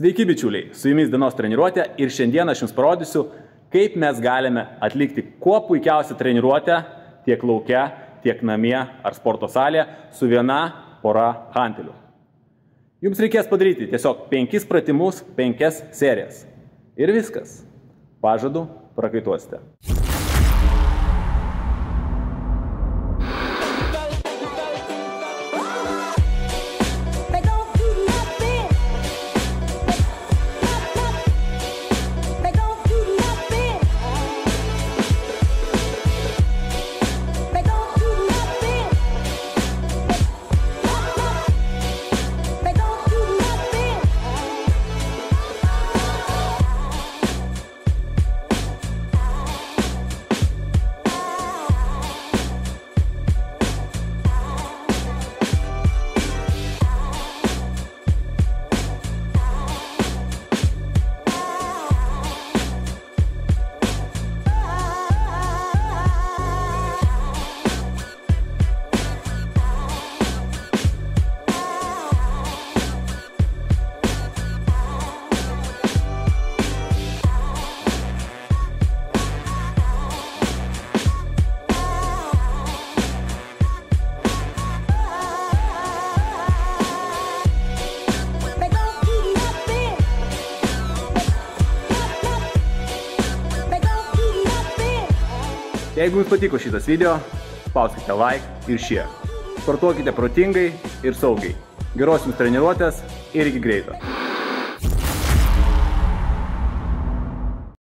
Sveiki bičiuliai, su jumis dienos treniruotė ir šiandien aš jums parodysiu, kaip mes galime atlikti kuo puikiausią treniruotę tiek laukia, tiek namie ar sporto salėje su viena pora hantelių. Jums reikės padaryti tiesiog penkis pratimus, penkias serijas. Ir viskas. Pažadu, prakaituosite. Jeigu jums patiko šitas video, spauskite like ir share. Sportuokite protingai ir saugiai. Geros jums treniruotės ir iki greito.